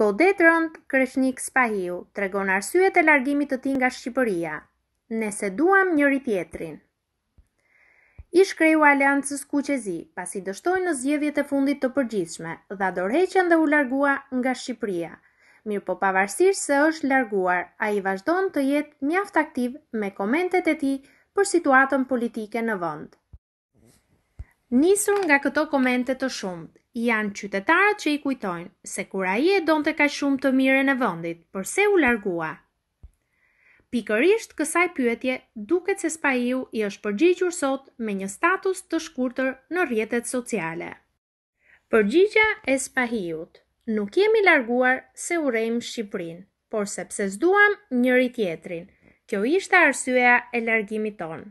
Godet rëndë Kreshnik Spahiu tregon arsyet e largimit të tij nga Shqipëria, Ne s'e duam njëri-tjetrin. Ish-kreu i Aleancës Kuqezi, pasi dështoi në zgjedhjet e fundit të përgjithshme, dha dorëheqjen dhe u largua nga Shqipëria. Mirëpo pavarësisht se është larguar, ai vazhdon të jetë mjaft aktiv me komentet e tij për situatën politike në vend. Nisur nga këto komente, të shumtë janë qytetarët që i kujtojnë se kur ai e donte kaq shumë të mirën e vendit, përse u largua? Pikërisht kësaj pyetje duket se Spahiu i është përgjigjur sot me një status të shkurtër në rrjetet sociale. Përgjigja e Spahiut, Nuk jemi larguar se urrejmë Shqipërinë, por sepse s'duam njëri-tjetrin, kjo ishte arsyeja e largimit tonë.